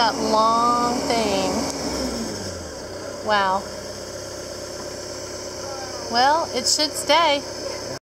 that long thing. Wow. Well, it should stay.